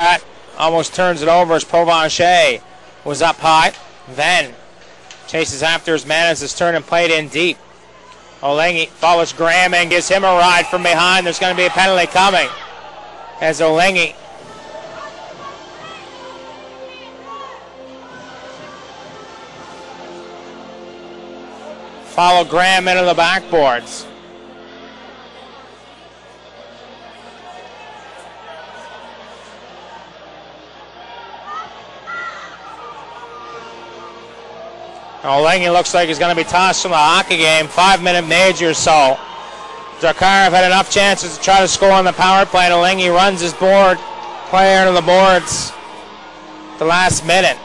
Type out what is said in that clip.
That almost turns it over as Provencher was up high. Then chases after his man as his turn and played in deep. Oligny follows Graham and gives him a ride from behind. There's going to be a penalty coming as Oligny follow Graham into the backboards. Oligny looks like he's going to be tossed from the hockey game. Five minute major so. Zakharov had enough chances to try to score on the power play. Oligny runs his board player to the boards the last minute.